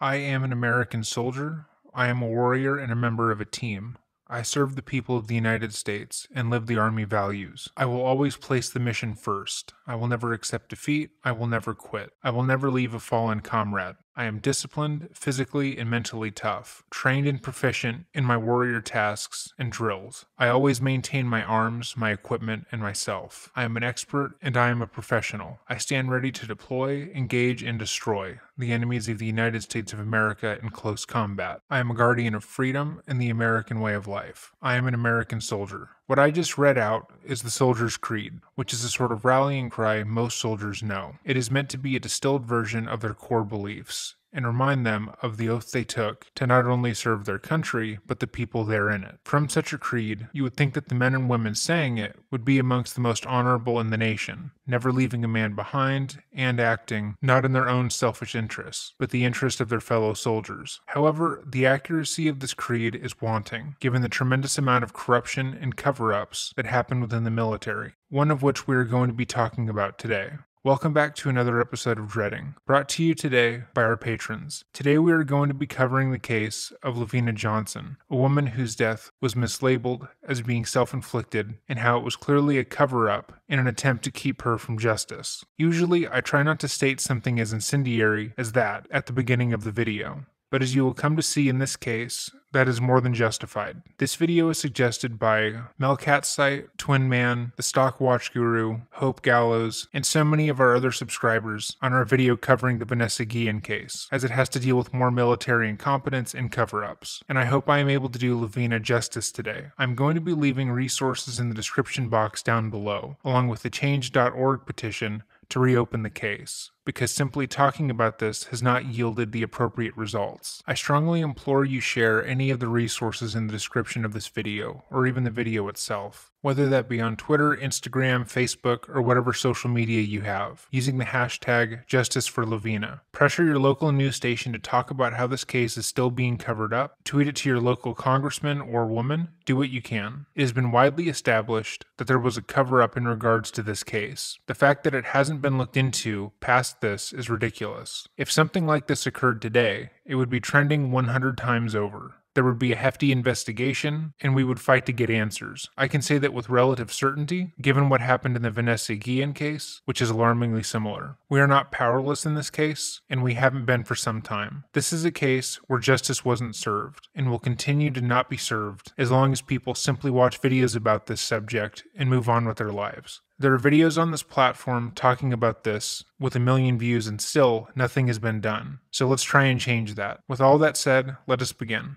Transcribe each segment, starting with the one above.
I am an American soldier. I am a warrior and a member of a team. I serve the people of the United States and live the Army values. I will always place the mission first. I will never accept defeat. I will never quit. I will never leave a fallen comrade. I am disciplined, physically and mentally tough, trained and proficient in my warrior tasks and drills. I always maintain my arms, my equipment, and myself. I am an expert and I am a professional. I stand ready to deploy, engage, and destroy the enemies of the United States of America in close combat. I am a guardian of freedom and the American way of life. I am an American soldier. What I just read out is the Soldier's Creed, which is a sort of rallying cry most soldiers know. It is meant to be a distilled version of their core beliefs and remind them of the oath they took to not only serve their country, but the people therein it. From such a creed, you would think that the men and women saying it would be amongst the most honorable in the nation, never leaving a man behind and acting not in their own selfish interests, but the interest of their fellow soldiers. However, the accuracy of this creed is wanting, given the tremendous amount of corruption and cover ups that happen within the military, one of which we are going to be talking about today. Welcome back to another episode of Dreading, brought to you today by our patrons. Today we are going to be covering the case of LaVena Johnson, a woman whose death was mislabeled as being self inflicted and how it was clearly a cover up in an attempt to keep her from justice. Usually, I try not to state something as incendiary as that at the beginning of the video, but as you will come to see in this case, that is more than justified. This video is suggested by Melcatsite, Twin Man, The Stock Watch Guru, Hope Gallows, and so many of our other subscribers on our video covering the Vanessa Guillen case, as it has to deal with more military incompetence and cover-ups. And I hope I am able to do LaVena justice today. I'm going to be leaving resources in the description box down below, along with the change.org petition to reopen the case, because simply talking about this has not yielded the appropriate results. I strongly implore you share any of the resources in the description of this video, or even the video itself whether that be on Twitter, Instagram, Facebook, or whatever social media you have, using the hashtag Justice for LaVena. Pressure your local news station to talk about how this case is still being covered up. Tweet it to your local congressman or woman. Do what you can. It has been widely established that there was a cover up in regards to this case. The fact that it hasn't been looked into past this is ridiculous. If something like this occurred today, it would be trending 100 times over there would be a hefty investigation, and we would fight to get answers. I can say that with relative certainty, given what happened in the Vanessa Guillen case, which is alarmingly similar. We are not powerless in this case, and we haven't been for some time. This is a case where justice wasn't served, and will continue to not be served as long as people simply watch videos about this subject and move on with their lives. There are videos on this platform talking about this with a million views, and still nothing has been done. So let's try and change that. With all that said, let us begin.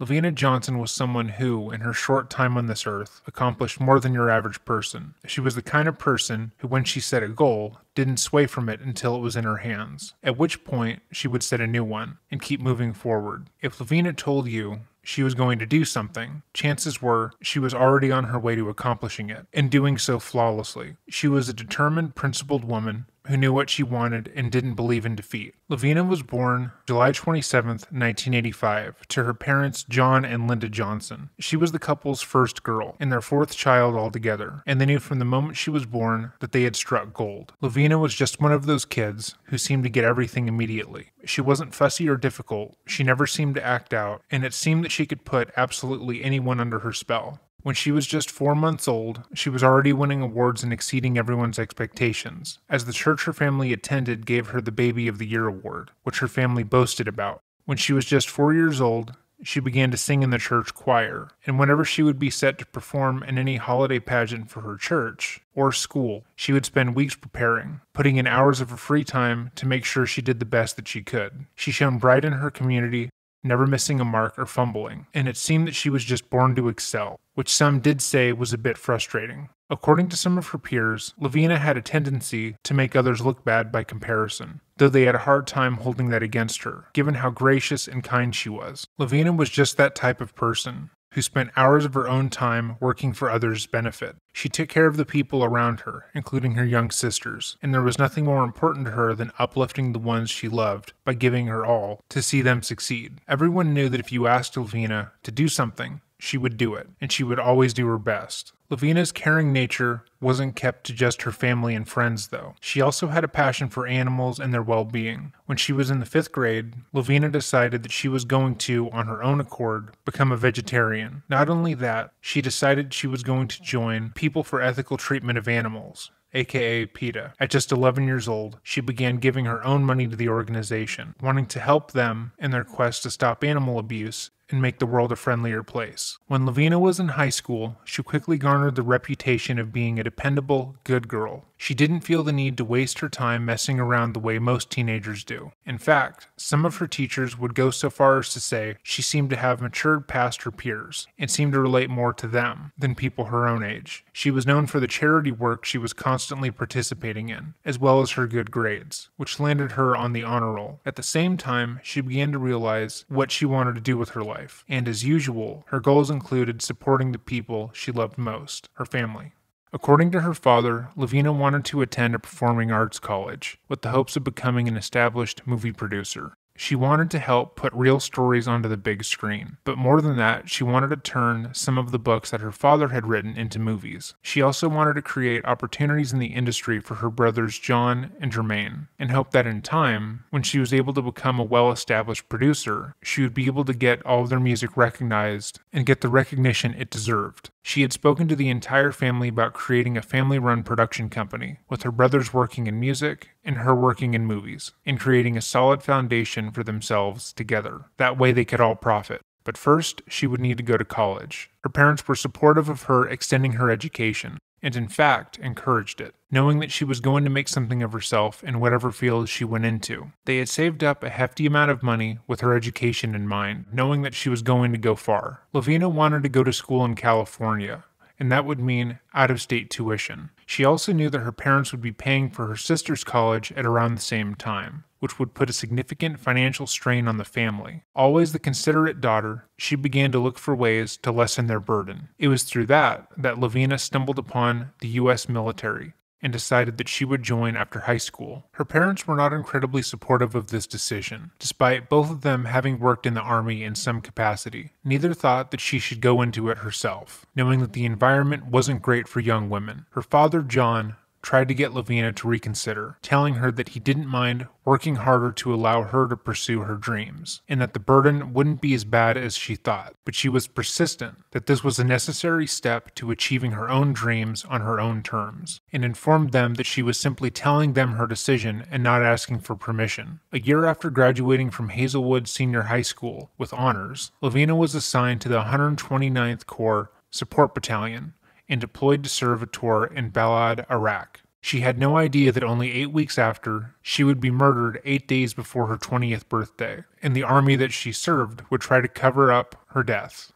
LaVena Johnson was someone who, in her short time on this earth, accomplished more than your average person. She was the kind of person who, when she set a goal, didn't sway from it until it was in her hands, at which point she would set a new one and keep moving forward. If LaVena told you she was going to do something, chances were she was already on her way to accomplishing it, and doing so flawlessly. She was a determined, principled woman who knew what she wanted and didn't believe in defeat. LaVena was born July 27, 1985, to her parents John and Linda Johnson. She was the couple's first girl and their fourth child altogether, and they knew from the moment she was born that they had struck gold. LaVena was just one of those kids who seemed to get everything immediately. She wasn't fussy or difficult, she never seemed to act out, and it seemed that she could put absolutely anyone under her spell. When she was just four months old, she was already winning awards and exceeding everyone's expectations, as the church her family attended gave her the Baby of the Year award, which her family boasted about. When she was just four years old, she began to sing in the church choir, and whenever she would be set to perform in any holiday pageant for her church or school, she would spend weeks preparing, putting in hours of her free time to make sure she did the best that she could. She shone bright in her community never missing a mark or fumbling, and it seemed that she was just born to excel, which some did say was a bit frustrating. According to some of her peers, LaVena had a tendency to make others look bad by comparison, though they had a hard time holding that against her, given how gracious and kind she was. LaVena was just that type of person, who spent hours of her own time working for others' benefit. She took care of the people around her, including her young sisters, and there was nothing more important to her than uplifting the ones she loved by giving her all to see them succeed. Everyone knew that if you asked LaVena to do something, she would do it, and she would always do her best. LaVena's caring nature wasn't kept to just her family and friends, though. She also had a passion for animals and their well being. When she was in the fifth grade, LaVena decided that she was going to, on her own accord, become a vegetarian. Not only that, she decided she was going to join People for Ethical Treatment of Animals aka PETA. At just 11 years old, she began giving her own money to the organization, wanting to help them in their quest to stop animal abuse and make the world a friendlier place. When LaVena was in high school, she quickly garnered the reputation of being a dependable, good girl. She didn't feel the need to waste her time messing around the way most teenagers do. In fact, some of her teachers would go so far as to say she seemed to have matured past her peers and seemed to relate more to them than people her own age. She was known for the charity work she was constantly participating in, as well as her good grades, which landed her on the honor roll. At the same time, she began to realize what she wanted to do with her life, and as usual, her goals included supporting the people she loved most, her family. According to her father, LaVena wanted to attend a performing arts college with the hopes of becoming an established movie producer. She wanted to help put real stories onto the big screen, but more than that, she wanted to turn some of the books that her father had written into movies. She also wanted to create opportunities in the industry for her brothers John and Jermaine, and hoped that in time, when she was able to become a well established producer, she would be able to get all of their music recognized and get the recognition it deserved. She had spoken to the entire family about creating a family run production company, with her brothers working in music and her working in movies, and creating a solid foundation for themselves together. That way they could all profit. But first, she would need to go to college. Her parents were supportive of her extending her education, and in fact encouraged it, knowing that she was going to make something of herself in whatever field she went into. They had saved up a hefty amount of money with her education in mind, knowing that she was going to go far. LaVena wanted to go to school in California, and that would mean out of state tuition. She also knew that her parents would be paying for her sister's college at around the same time, which would put a significant financial strain on the family. Always the considerate daughter, she began to look for ways to lessen their burden. It was through that that LaVena stumbled upon the U.S. military and decided that she would join after high school. Her parents were not incredibly supportive of this decision, despite both of them having worked in the army in some capacity. Neither thought that she should go into it herself, knowing that the environment wasn't great for young women. Her father, John, tried to get LaVena to reconsider, telling her that he didn't mind working harder to allow her to pursue her dreams, and that the burden wouldn't be as bad as she thought. But she was persistent that this was a necessary step to achieving her own dreams on her own terms, and informed them that she was simply telling them her decision and not asking for permission. A year after graduating from Hazelwood Senior High School with honors, LaVena was assigned to the 129th Corps Support Battalion, and deployed to serve a tour in Balad, Iraq. She had no idea that only eight weeks after, she would be murdered eight days before her 20th birthday, and the army that she served would try to cover up her death.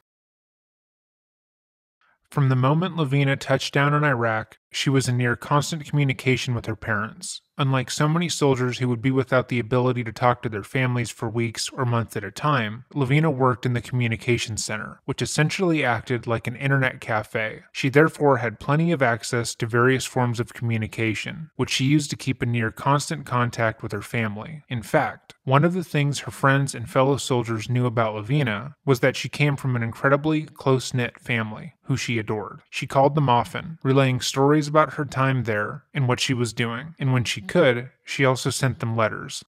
From the moment LaVena touched down in Iraq, she was in near constant communication with her parents. Unlike so many soldiers who would be without the ability to talk to their families for weeks or months at a time, LaVena worked in the communications center, which essentially acted like an internet cafe. She therefore had plenty of access to various forms of communication, which she used to keep in near constant contact with her family. In fact, one of the things her friends and fellow soldiers knew about LaVena was that she came from an incredibly close knit family who she adored. She called them often, relaying stories about her time there and what she was doing, and when she mm-hmm. could, she also sent them letters.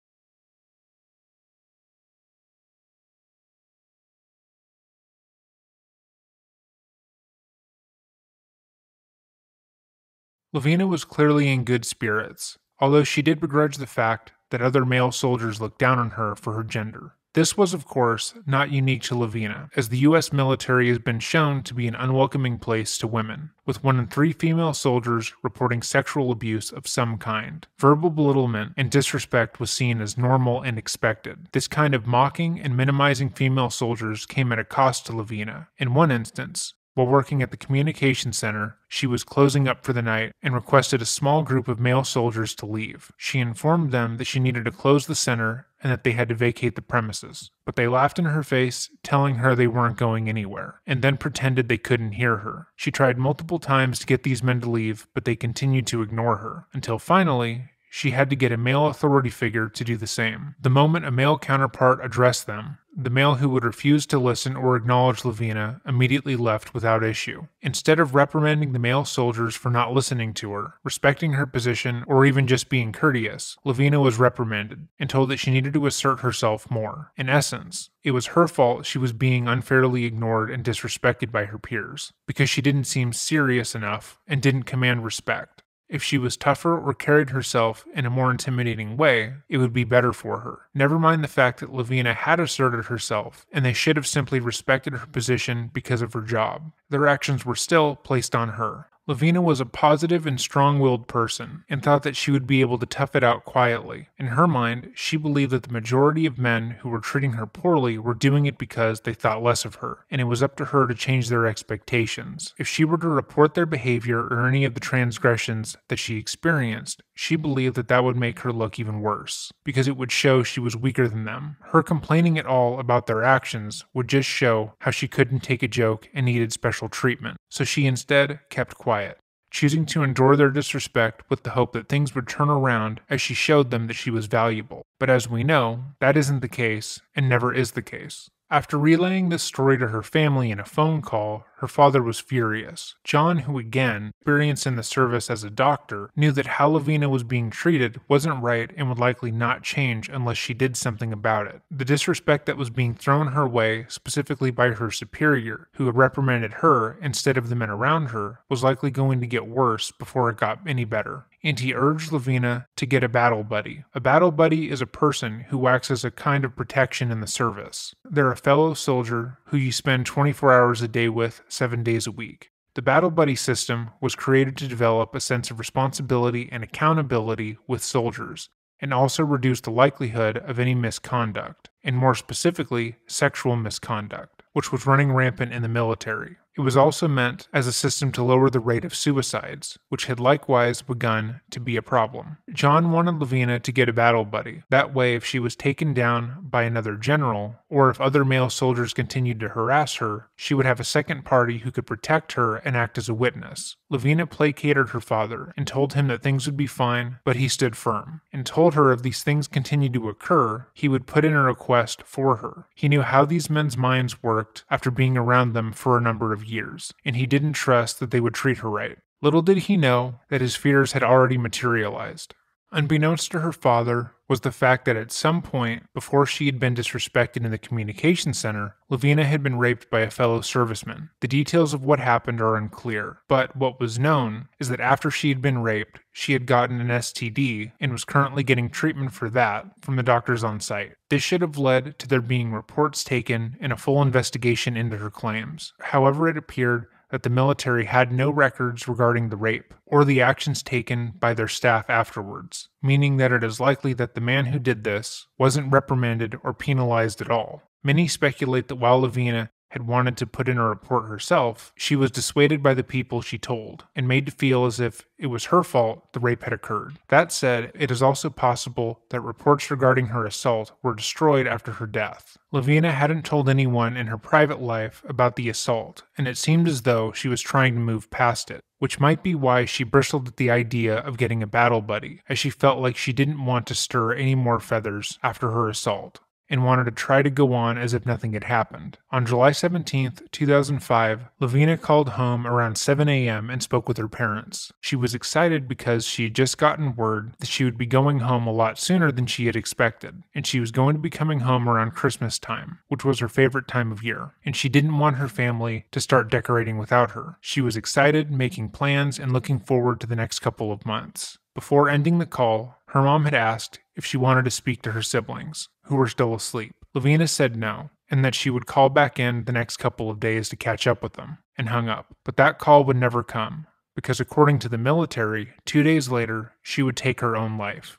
LaVena was clearly in good spirits, although she did begrudge the fact that other male soldiers looked down on her for her gender. This was, of course, not unique to LaVena, as the U.S. military has been shown to be an unwelcoming place to women, with one in three female soldiers reporting sexual abuse of some kind. Verbal belittlement and disrespect was seen as normal and expected. This kind of mocking and minimizing female soldiers came at a cost to LaVena. In one instance, while working at the communication center, she was closing up for the night and requested a small group of male soldiers to leave. She informed them that she needed to close the center and that they had to vacate the premises. But they laughed in her face, telling her they weren't going anywhere, and then pretended they couldn't hear her. She tried multiple times to get these men to leave, but they continued to ignore her, until finally, she had to get a male authority figure to do the same. The moment a male counterpart addressed them, The male who would refuse to listen or acknowledge LaVena immediately left without issue. Instead of reprimanding the male soldiers for not listening to her, respecting her position, or even just being courteous, LaVena was reprimanded and told that she needed to assert herself more. In essence, it was her fault she was being unfairly ignored and disrespected by her peers, because she didn't seem serious enough and didn't command respect. If she was tougher or carried herself in a more intimidating way, it would be better for her. Never mind the fact that LaVena had asserted herself, and they should have simply respected her position because of her job. Their actions were still placed on her. LaVena was a positive and strong willed person and thought that she would be able to tough it out quietly. In her mind, she believed that the majority of men who were treating her poorly were doing it because they thought less of her, and it was up to her to change their expectations. If she were to report their behavior or any of the transgressions that she experienced, she believed that that would make her look even worse, because it would show she was weaker than them. Her complaining at all about their actions would just show how she couldn't take a joke and needed special treatment, so she instead kept quiet quiet, choosing to endure their disrespect with the hope that things would turn around as she showed them that she was valuable. But as we know, that isn't the case and never is the case. After relaying this story to her family in a phone call, her father was furious. John, who again, experienced in the service as a doctor, knew that how LaVena was being treated wasn't right and would likely not change unless she did something about it. The disrespect that was being thrown her way, specifically by her superior, who had reprimanded her instead of the men around her, was likely going to get worse before it got any better and he urged LaVena to get a battle buddy. A battle buddy is a person who acts as a kind of protection in the service. They're a fellow soldier who you spend 24 hours a day with, seven days a week. The Battle Buddy system was created to develop a sense of responsibility and accountability with soldiers, and also reduce the likelihood of any misconduct, and more specifically, sexual misconduct, which was running rampant in the military. It was also meant as a system to lower the rate of suicides, which had likewise begun to be a problem. John wanted LaVena to get a battle buddy. That way, if she was taken down by another general, or if other male soldiers continued to harass her, she would have a second party who could protect her and act as a witness. LaVena placated her father and told him that things would be fine, but he stood firm, and told her if these things continued to occur, he would put in a request for her. He knew how these men's minds worked after being around them for a number of years, and he didn't trust that they would treat her right. Little did he know that his fears had already materialized. Unbeknownst to her father was the fact that at some point before she had been disrespected in the communication center, LaVena had been raped by a fellow serviceman. The details of what happened are unclear, but what was known is that after she had been raped, she had gotten an STD and was currently getting treatment for that from the doctors on site. This should have led to there being reports taken and a full investigation into her claims. However, it appeared that the military had no records regarding the rape or the actions taken by their staff afterwards, meaning that it is likely that the man who did this wasn't reprimanded or penalized at all. Many speculate that while LaVena had wanted to put in a report herself, she was dissuaded by the people she told and made to feel as if it was her fault the rape had occurred. That said, it is also possible that reports regarding her assault were destroyed after her death. LaVena hadn't told anyone in her private life about the assault, and it seemed as though she was trying to move past it, which might be why she bristled at the idea of getting a battle buddy, as she felt like she didn't want to stir any more feathers after her assault and wanted to try to go on as if nothing had happened. On July 17, 2005, LaVena called home around 7 a.m. and spoke with her parents. She was excited because she had just gotten word that she would be going home a lot sooner than she had expected, and she was going to be coming home around Christmas time, which was her favorite time of year, and she didn't want her family to start decorating without her. She was excited, making plans, and looking forward to the next couple of months. Before ending the call, her mom had asked if she wanted to speak to her siblings, who were still asleep. LaVena said no, and that she would call back in the next couple of days to catch up with them, and hung up. But that call would never come, because according to the military, two days later, she would take her own life.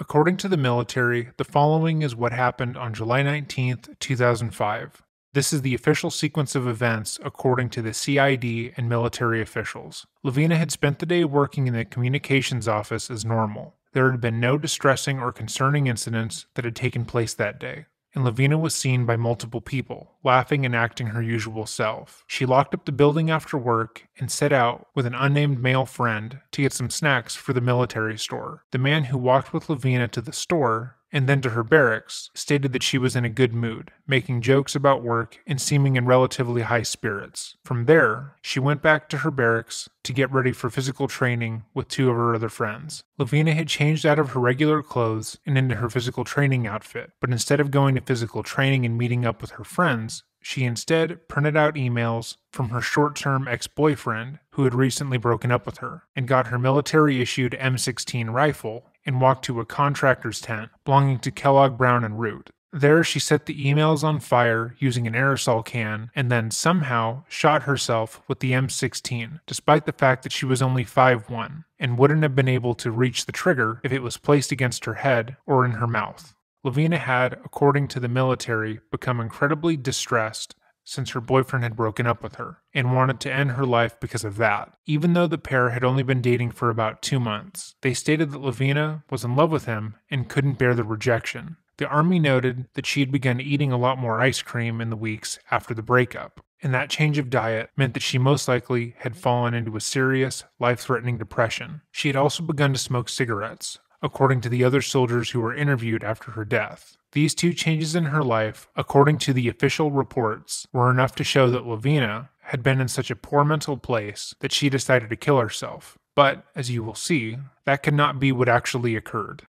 According to the military, the following is what happened on July 19, 2005. This is the official sequence of events according to the CID and military officials. LaVena had spent the day working in the communications office as normal. There had been no distressing or concerning incidents that had taken place that day and LaVena was seen by multiple people, laughing and acting her usual self. She locked up the building after work and set out with an unnamed male friend to get some snacks for the military store. The man who walked with LaVena to the store and then to her barracks, stated that she was in a good mood, making jokes about work and seeming in relatively high spirits. From there, she went back to her barracks to get ready for physical training with two of her other friends. LaVena had changed out of her regular clothes and into her physical training outfit, but instead of going to physical training and meeting up with her friends, she instead printed out emails from her short term ex boyfriend, who had recently broken up with her, and got her military issued M16 rifle and walked to a contractor's tent belonging to Kellogg Brown and Root. There, she set the emails on fire using an aerosol can and then somehow shot herself with the M16, despite the fact that she was only 5'1 and wouldn't have been able to reach the trigger if it was placed against her head or in her mouth. LaVena had, according to the military, become incredibly distressed since her boyfriend had broken up with her and wanted to end her life because of that. Even though the pair had only been dating for about two months, they stated that LaVena was in love with him and couldn't bear the rejection. The army noted that she had begun eating a lot more ice cream in the weeks after the breakup, and that change of diet meant that she most likely had fallen into a serious, life threatening depression. She had also begun to smoke cigarettes, according to the other soldiers who were interviewed after her death. These two changes in her life, according to the official reports, were enough to show that LaVena had been in such a poor mental place that she decided to kill herself. But, as you will see, that could not be what actually occurred.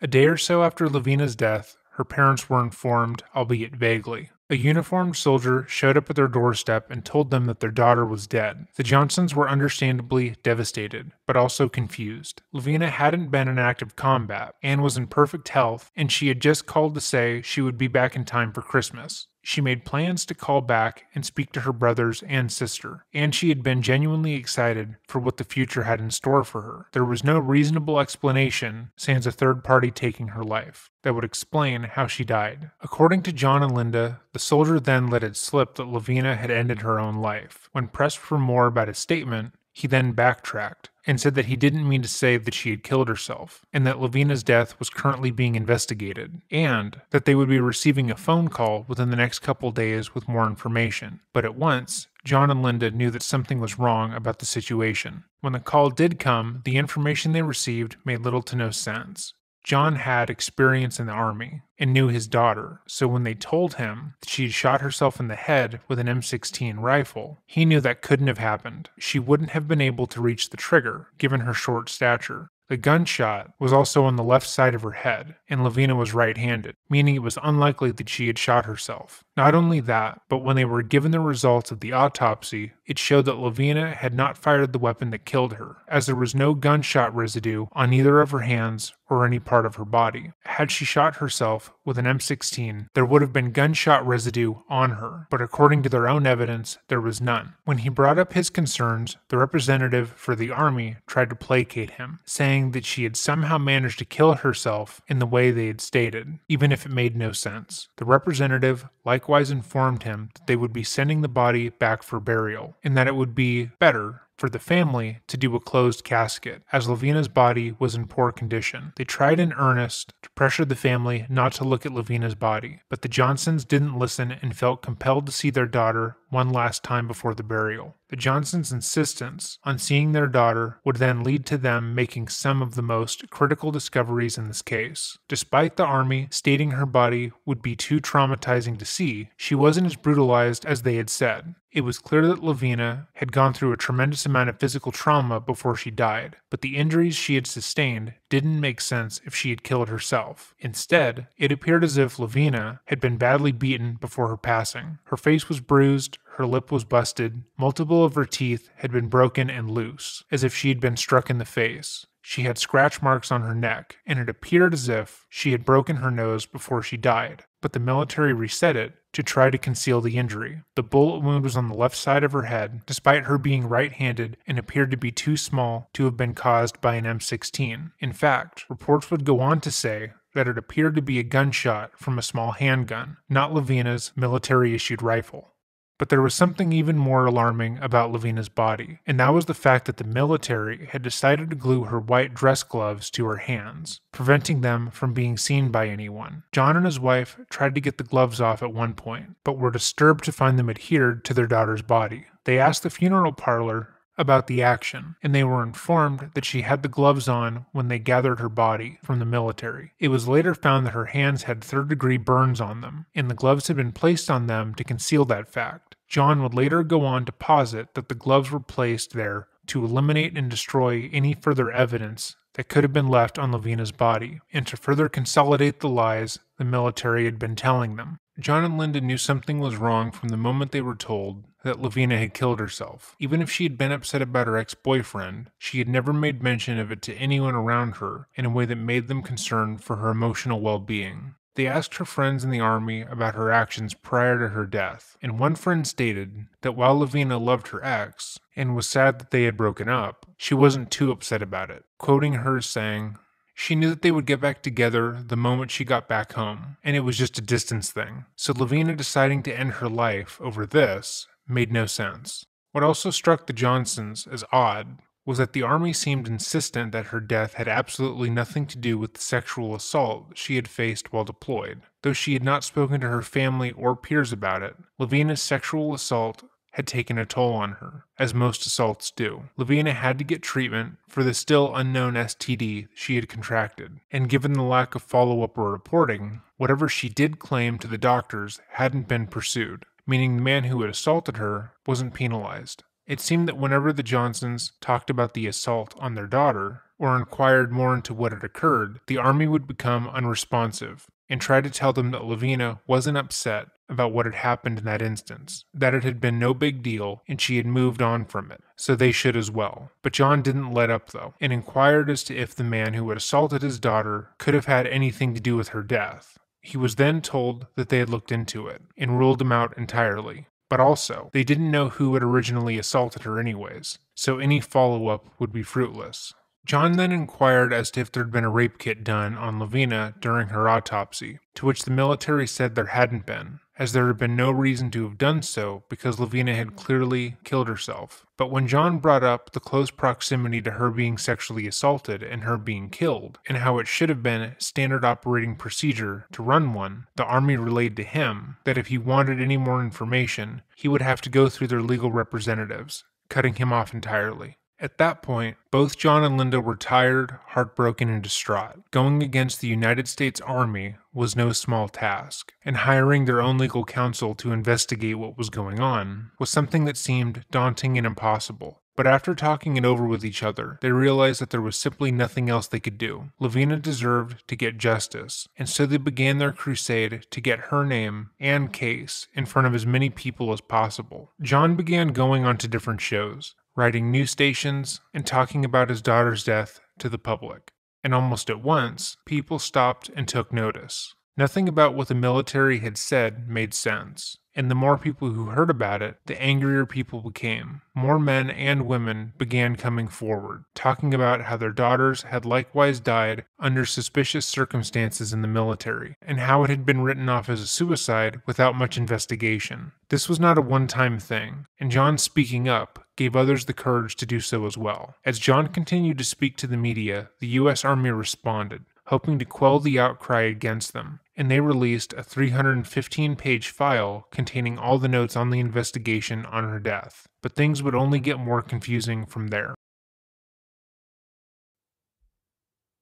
A day or so after LaVena's death, her parents were informed, albeit vaguely, a uniformed soldier showed up at their doorstep and told them that their daughter was dead. The Johnsons were understandably devastated, but also confused. LaVena hadn't been in active combat, Anne was in perfect health, and she had just called to say she would be back in time for Christmas. She made plans to call back and speak to her brothers and sister, and she had been genuinely excited for what the future had in store for her. There was no reasonable explanation, sans a third party taking her life, that would explain how she died. According to John and Linda, the soldier then let it slip that LaVena had ended her own life. When pressed for more about his statement, he then backtracked and said that he didn't mean to say that she had killed herself, and that LaVena's death was currently being investigated, and that they would be receiving a phone call within the next couple days with more information. But at once, John and Linda knew that something was wrong about the situation. When the call did come, the information they received made little to no sense. John had experience in the army and knew his daughter, so when they told him that she had shot herself in the head with an M16 rifle, he knew that couldn't have happened. She wouldn't have been able to reach the trigger, given her short stature. The gunshot was also on the left side of her head, and LaVena was right handed, meaning it was unlikely that she had shot herself. Not only that, but when they were given the results of the autopsy, it showed that LaVena had not fired the weapon that killed her, as there was no gunshot residue on either of her hands or any part of her body. Had she shot herself with an M16, there would have been gunshot residue on her, but according to their own evidence, there was none. When he brought up his concerns, the representative for the army tried to placate him, saying that she had somehow managed to kill herself in the way they had stated, even if it made no sense. The representative likewise informed him that they would be sending the body back for burial, and that it would be better for the family to do a closed casket, as LaVena's body was in poor condition. They tried in earnest to pressure the family not to look at LaVena's body, but the Johnsons didn't listen and felt compelled to see their daughter one last time before the burial. The Johnsons' insistence on seeing their daughter would then lead to them making some of the most critical discoveries in this case. Despite the Army stating her body would be too traumatizing to see, she wasn't as brutalized as they had said. It was clear that LaVena had gone through a tremendous amount of physical trauma before she died, but the injuries she had sustained didn't make sense if she had killed herself. Instead, it appeared as if LaVena had been badly beaten before her passing. Her face was bruised, her lip was busted, multiple of her teeth had been broken and loose, as if she had been struck in the face. She had scratch marks on her neck, and it appeared as if she had broken her nose before she died, but the military reset it to try to conceal the injury. The bullet wound was on the left side of her head, despite her being right handed and appeared to be too small to have been caused by an M16. In fact, reports would go on to say that it appeared to be a gunshot from a small handgun, not LaVena's military issued rifle. But there was something even more alarming about LaVena's body, and that was the fact that the military had decided to glue her white dress gloves to her hands, preventing them from being seen by anyone. John and his wife tried to get the gloves off at one point, but were disturbed to find them adhered to their daughter's body. They asked the funeral parlor about the action, and they were informed that she had the gloves on when they gathered her body from the military. It was later found that her hands had third degree burns on them, and the gloves had been placed on them to conceal that fact. John would later go on to posit that the gloves were placed there to eliminate and destroy any further evidence that could have been left on LaVena's body, and to further consolidate the lies the military had been telling them. John and Linda knew something was wrong from the moment they were told that LaVena had killed herself. Even if she had been upset about her ex boyfriend, she had never made mention of it to anyone around her in a way that made them concerned for her emotional well being. They asked her friends in the army about her actions prior to her death, and one friend stated that while LaVena loved her ex and was sad that they had broken up, she wasn't too upset about it, quoting her saying, she knew that they would get back together the moment she got back home, and it was just a distance thing. So LaVena deciding to end her life over this made no sense. What also struck the Johnsons as odd was that the Army seemed insistent that her death had absolutely nothing to do with the sexual assault she had faced while deployed. Though she had not spoken to her family or peers about it, LaVena's sexual assault had taken a toll on her, as most assaults do. LaVena had to get treatment for the still unknown STD she had contracted, and given the lack of follow up or reporting, whatever she did claim to the doctors hadn't been pursued, meaning the man who had assaulted her wasn't penalized. It seemed that whenever the Johnsons talked about the assault on their daughter, or inquired more into what had occurred, the army would become unresponsive and try to tell them that LaVena wasn't upset about what had happened in that instance, that it had been no big deal and she had moved on from it, so they should as well. But John didn't let up though, and inquired as to if the man who had assaulted his daughter could have had anything to do with her death. He was then told that they had looked into it and ruled him out entirely. But also, they didn't know who had originally assaulted her, anyways, so any follow up would be fruitless. John then inquired as to if there'd been a rape kit done on LaVena during her autopsy, to which the military said there hadn't been, as there had been no reason to have done so because LaVena had clearly killed herself. But when John brought up the close proximity to her being sexually assaulted and her being killed, and how it should have been standard operating procedure to run one, the Army relayed to him that if he wanted any more information, he would have to go through their legal representatives, cutting him off entirely. At that point, both John and Linda were tired, heartbroken, and distraught. Going against the United States Army was no small task, and hiring their own legal counsel to investigate what was going on was something that seemed daunting and impossible. But after talking it over with each other, they realized that there was simply nothing else they could do. LaVena deserved to get justice, and so they began their crusade to get her name and case in front of as many people as possible. John began going on to different shows, writing news stations, and talking about his daughter's death to the public. And almost at once, people stopped and took notice. Nothing about what the military had said made sense and the more people who heard about it, the angrier people became. More men and women began coming forward, talking about how their daughters had likewise died under suspicious circumstances in the military, and how it had been written off as a suicide without much investigation. This was not a one time thing, and John speaking up gave others the courage to do so as well. As John continued to speak to the media, the U.S. Army responded, hoping to quell the outcry against them, and they released a 315 page file containing all the notes on the investigation on her death. But things would only get more confusing from there.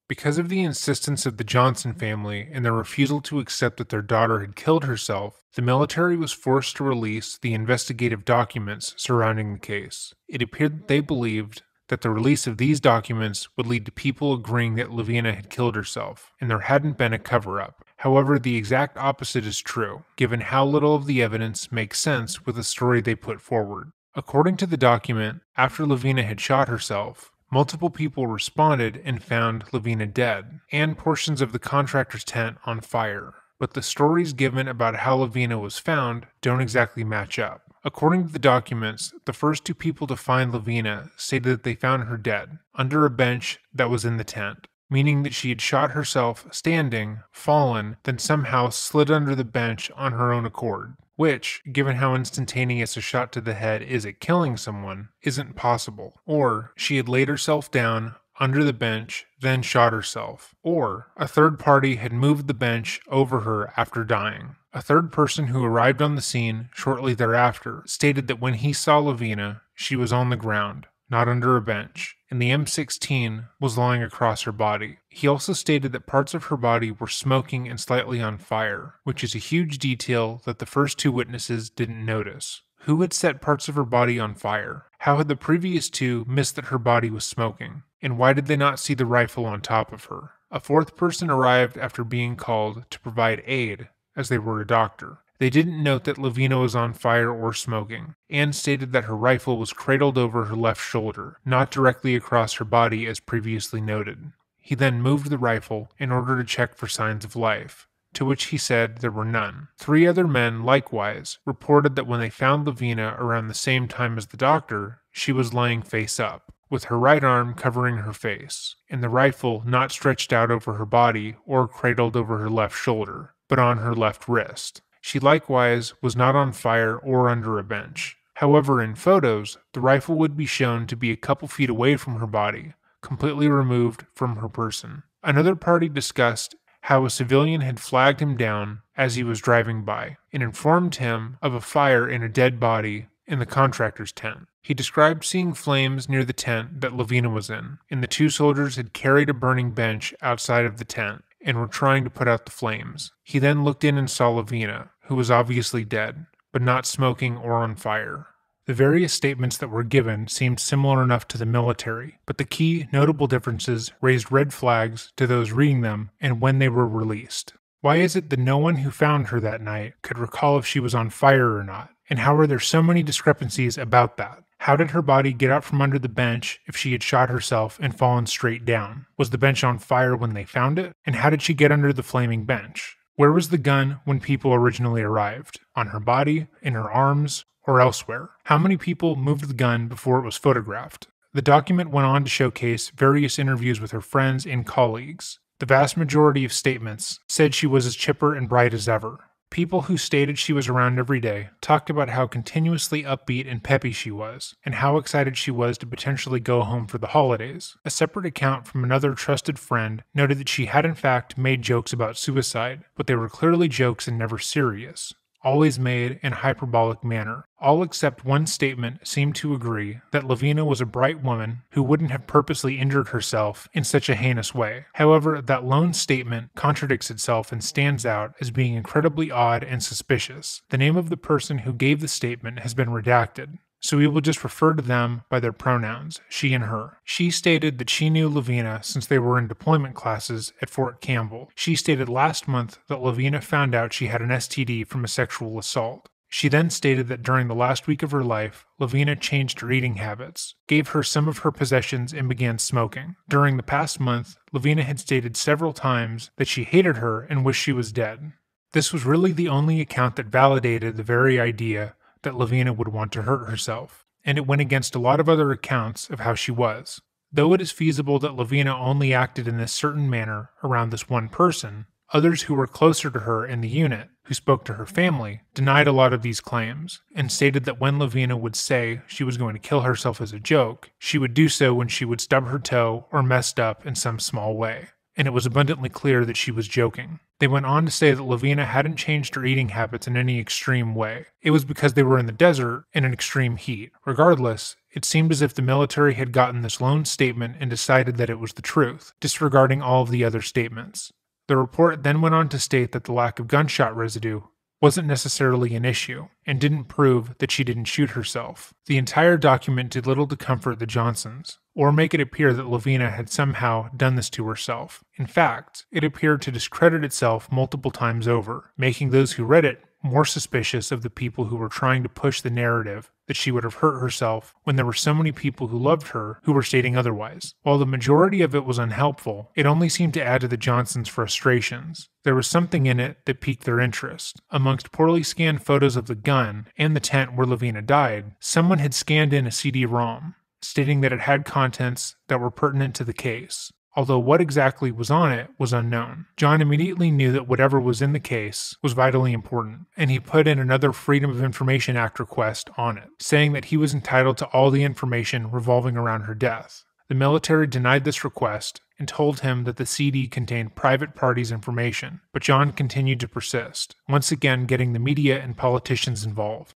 Because of the insistence of the Johnson family and their refusal to accept that their daughter had killed herself, the military was forced to release the investigative documents surrounding the case. It appeared that they believed that the release of these documents would lead to people agreeing that LaVena had killed herself, and there hadn't been a cover up. However, the exact opposite is true, given how little of the evidence makes sense with the story they put forward. According to the document, after LaVena had shot herself, multiple people responded and found LaVena dead, and portions of the contractor's tent on fire. But the stories given about how LaVena was found don't exactly match up. According to the documents, the first two people to find LaVena stated that they found her dead, under a bench that was in the tent, meaning that she had shot herself standing, fallen, then somehow slid under the bench on her own accord. Which, given how instantaneous a shot to the head is at killing someone, isn't possible. Or she had laid herself down under the bench, then shot herself. Or a third party had moved the bench over her after dying. A third person who arrived on the scene shortly thereafter stated that when he saw LaVena, she was on the ground, not under a bench, and the M16 was lying across her body. He also stated that parts of her body were smoking and slightly on fire, which is a huge detail that the first two witnesses didn't notice. Who had set parts of her body on fire? How had the previous two missed that her body was smoking? And why did they not see the rifle on top of her? A fourth person arrived after being called to provide aid, as they were a doctor. They didn't note that LaVena was on fire or smoking, and stated that her rifle was cradled over her left shoulder, not directly across her body as previously noted. He then moved the rifle in order to check for signs of life, to which he said there were none. Three other men, likewise, reported that when they found LaVena around the same time as the doctor, she was lying face up, with her right arm covering her face, and the rifle not stretched out over her body or cradled over her left shoulder, but on her left wrist. She likewise was not on fire or under a bench. However, in photos, the rifle would be shown to be a couple feet away from her body, completely removed from her person. Another party discussed how a civilian had flagged him down as he was driving by and informed him of a fire in a dead body in the contractor's tent. He described seeing flames near the tent that LaVena was in, and the two soldiers had carried a burning bench outside of the tent and were trying to put out the flames. He then looked in and saw LaVena, who was obviously dead, but not smoking or on fire. The various statements that were given seemed similar enough to the military, but the key notable differences raised red flags to those reading them and when they were released. Why is it that no one who found her that night could recall if she was on fire or not? And how are there so many discrepancies about that? How did her body get out from under the bench if she had shot herself and fallen straight down? Was the bench on fire when they found it? And how did she get under the flaming bench? Where was the gun when people originally arrived? On her body, in her arms, or elsewhere? How many people moved the gun before it was photographed? The document went on to showcase various interviews with her friends and colleagues. The vast majority of statements said she was as chipper and bright as ever. People who stated she was around every day talked about how continuously upbeat and peppy she was, and how excited she was to potentially go home for the holidays. A separate account from another trusted friend noted that she had in fact made jokes about suicide, but they were clearly jokes and never serious always made in hyperbolic manner. All except one statement seemed to agree that LaVena was a bright woman who wouldn't have purposely injured herself in such a heinous way. However, that lone statement contradicts itself and stands out as being incredibly odd and suspicious. The name of the person who gave the statement has been redacted so we will just refer to them by their pronouns, she and her. She stated that she knew LaVena since they were in deployment classes at Fort Campbell. She stated last month that LaVena found out she had an STD from a sexual assault. She then stated that during the last week of her life, LaVena changed her eating habits, gave her some of her possessions, and began smoking. During the past month, LaVena had stated several times that she hated her and wished she was dead. This was really the only account that validated the very idea that LaVena would want to hurt herself, and it went against a lot of other accounts of how she was. Though it is feasible that LaVena only acted in this certain manner around this one person, others who were closer to her in the unit, who spoke to her family, denied a lot of these claims, and stated that when LaVena would say she was going to kill herself as a joke, she would do so when she would stub her toe or messed up in some small way and it was abundantly clear that she was joking. They went on to say that LaVena hadn't changed her eating habits in any extreme way. It was because they were in the desert in an extreme heat. Regardless, it seemed as if the military had gotten this lone statement and decided that it was the truth, disregarding all of the other statements. The report then went on to state that the lack of gunshot residue wasn't necessarily an issue and didn't prove that she didn't shoot herself. The entire document did little to comfort the Johnsons or make it appear that LaVena had somehow done this to herself. In fact, it appeared to discredit itself multiple times over, making those who read it more suspicious of the people who were trying to push the narrative that she would have hurt herself when there were so many people who loved her who were stating otherwise. While the majority of it was unhelpful, it only seemed to add to the Johnsons' frustrations. There was something in it that piqued their interest. Amongst poorly scanned photos of the gun and the tent where LaVena died, someone had scanned in a CD ROM, stating that it had contents that were pertinent to the case although what exactly was on it was unknown. John immediately knew that whatever was in the case was vitally important, and he put in another Freedom of Information Act request on it, saying that he was entitled to all the information revolving around her death. The military denied this request and told him that the CD contained private parties' information, but John continued to persist, once again getting the media and politicians involved.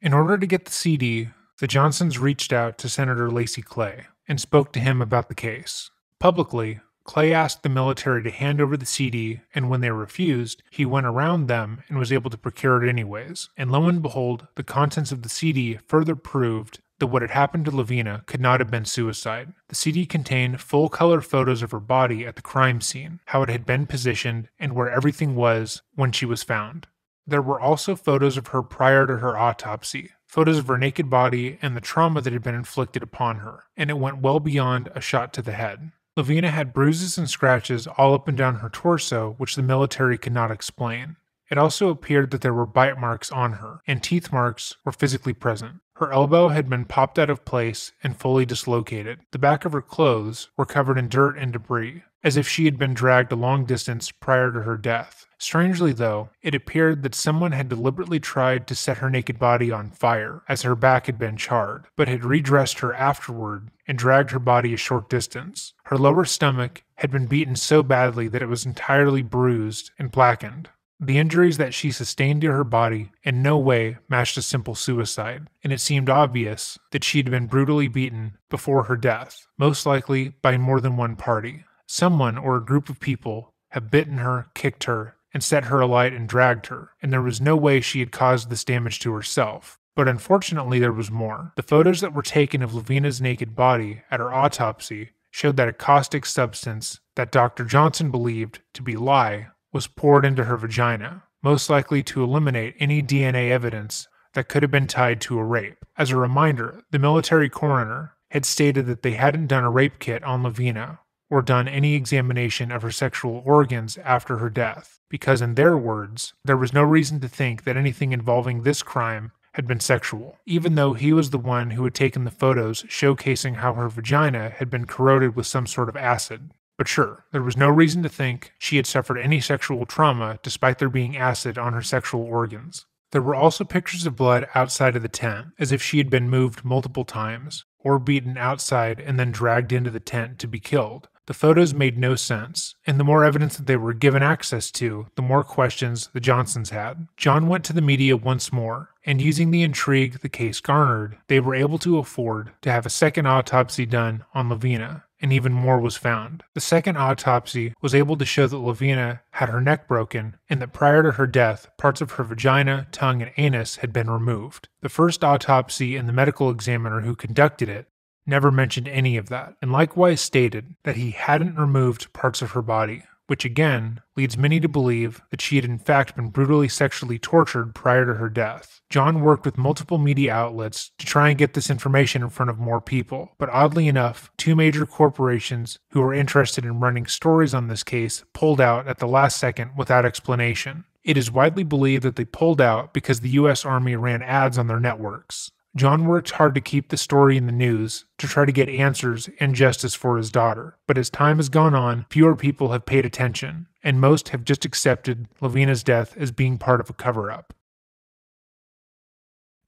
In order to get the CD, the Johnsons reached out to Senator Lacy Clay and spoke to him about the case. Publicly, Clay asked the military to hand over the CD, and when they refused, he went around them and was able to procure it anyways. And lo and behold, the contents of the CD further proved that what had happened to LaVena could not have been suicide. The CD contained full color photos of her body at the crime scene, how it had been positioned, and where everything was when she was found. There were also photos of her prior to her autopsy, photos of her naked body and the trauma that had been inflicted upon her, and it went well beyond a shot to the head. LaVena had bruises and scratches all up and down her torso, which the military could not explain. It also appeared that there were bite marks on her, and teeth marks were physically present. Her elbow had been popped out of place and fully dislocated. The back of her clothes were covered in dirt and debris, as if she had been dragged a long distance prior to her death. Strangely, though, it appeared that someone had deliberately tried to set her naked body on fire, as her back had been charred, but had redressed her afterward and dragged her body a short distance. Her lower stomach had been beaten so badly that it was entirely bruised and blackened. The injuries that she sustained to her body in no way matched a simple suicide, and it seemed obvious that she had been brutally beaten before her death, most likely by more than one party. Someone or a group of people have bitten her, kicked her, and set her alight and dragged her, and there was no way she had caused this damage to herself. But unfortunately, there was more. The photos that were taken of LaVena's naked body at her autopsy showed that a caustic substance that Dr. Johnson believed to be lye was poured into her vagina, most likely to eliminate any DNA evidence that could have been tied to a rape. As a reminder, the military coroner had stated that they hadn't done a rape kit on LaVena or done any examination of her sexual organs after her death, because, in their words, there was no reason to think that anything involving this crime had been sexual, even though he was the one who had taken the photos showcasing how her vagina had been corroded with some sort of acid. But sure, there was no reason to think she had suffered any sexual trauma despite there being acid on her sexual organs. There were also pictures of blood outside of the tent, as if she had been moved multiple times, or beaten outside and then dragged into the tent to be killed, the photos made no sense, and the more evidence that they were given access to, the more questions the Johnsons had. John went to the media once more, and using the intrigue the case garnered, they were able to afford to have a second autopsy done on LaVena, and even more was found. The second autopsy was able to show that LaVena had her neck broken and that prior to her death, parts of her vagina, tongue, and anus had been removed. The first autopsy and the medical examiner who conducted it never mentioned any of that, and likewise stated that he hadn't removed parts of her body, which again leads many to believe that she had in fact been brutally sexually tortured prior to her death. John worked with multiple media outlets to try and get this information in front of more people, but oddly enough, two major corporations who were interested in running stories on this case pulled out at the last second without explanation. It is widely believed that they pulled out because the US Army ran ads on their networks. John worked hard to keep the story in the news to try to get answers and justice for his daughter. But as time has gone on, fewer people have paid attention, and most have just accepted LaVena's death as being part of a cover up.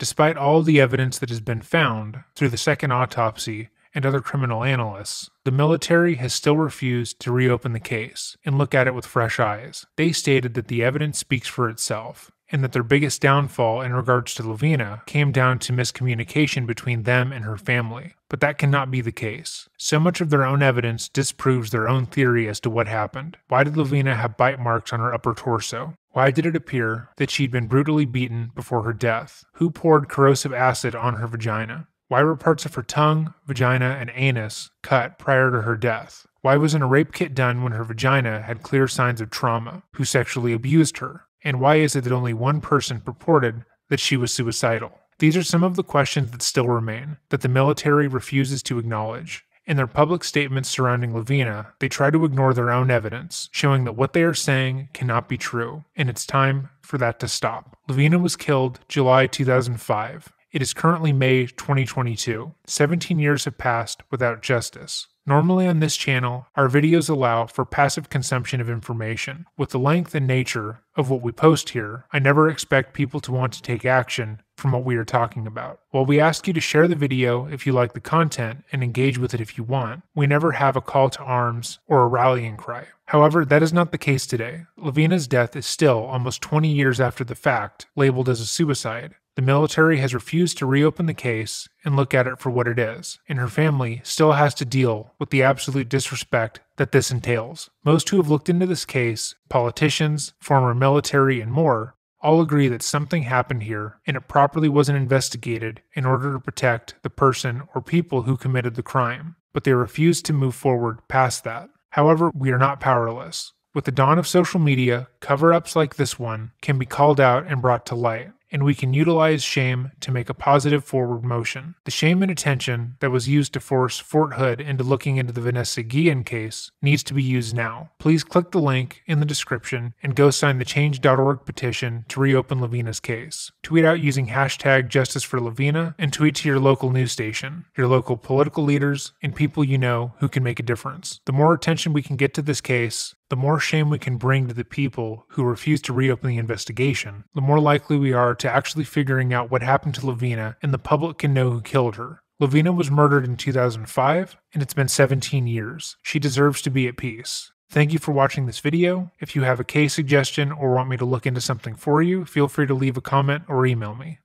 Despite all the evidence that has been found through the second autopsy and other criminal analysts, the military has still refused to reopen the case and look at it with fresh eyes. They stated that the evidence speaks for itself and that their biggest downfall in regards to LaVena came down to miscommunication between them and her family. But that cannot be the case. So much of their own evidence disproves their own theory as to what happened. Why did LaVena have bite marks on her upper torso? Why did it appear that she'd been brutally beaten before her death? Who poured corrosive acid on her vagina? Why were parts of her tongue, vagina, and anus cut prior to her death? Why wasn't a rape kit done when her vagina had clear signs of trauma? Who sexually abused her? And why is it that only one person purported that she was suicidal? These are some of the questions that still remain, that the military refuses to acknowledge. In their public statements surrounding LaVena, they try to ignore their own evidence, showing that what they are saying cannot be true, and it's time for that to stop. LaVena was killed July 2005. It is currently May 2022. 17 years have passed without justice. Normally on this channel, our videos allow for passive consumption of information. With the length and nature of what we post here, I never expect people to want to take action from what we are talking about. While we ask you to share the video if you like the content and engage with it if you want, we never have a call to arms or a rallying cry. However, that is not the case today. LaVena's death is still, almost 20 years after the fact, labeled as a suicide, The military has refused to reopen the case and look at it for what it is, and her family still has to deal with the absolute disrespect that this entails. Most who have looked into this case, politicians, former military, and more, all agree that something happened here and it properly wasn't investigated in order to protect the person or people who committed the crime, but they refuse to move forward past that. However, we are not powerless. With the dawn of social media, cover ups like this one can be called out and brought to light and we can utilize shame to make a positive forward motion. The shame and attention that was used to force Fort Hood into looking into the Vanessa Guillen case needs to be used now. Please click the link in the description and go sign the change.org petition to reopen LaVena's case. Tweet out using hashtag Justice for LaVena and tweet to your local news station, your local political leaders, and people you know who can make a difference. The more attention we can get to this case, the more shame we can bring to the people who refuse to reopen the investigation, the more likely we are to actually figuring out what happened to LaVena and the public can know who killed her. LaVena was murdered in 2005, and it's been 17 years. She deserves to be at peace. Thank you for watching this video. If you have a case suggestion or want me to look into something for you, feel free to leave a comment or email me.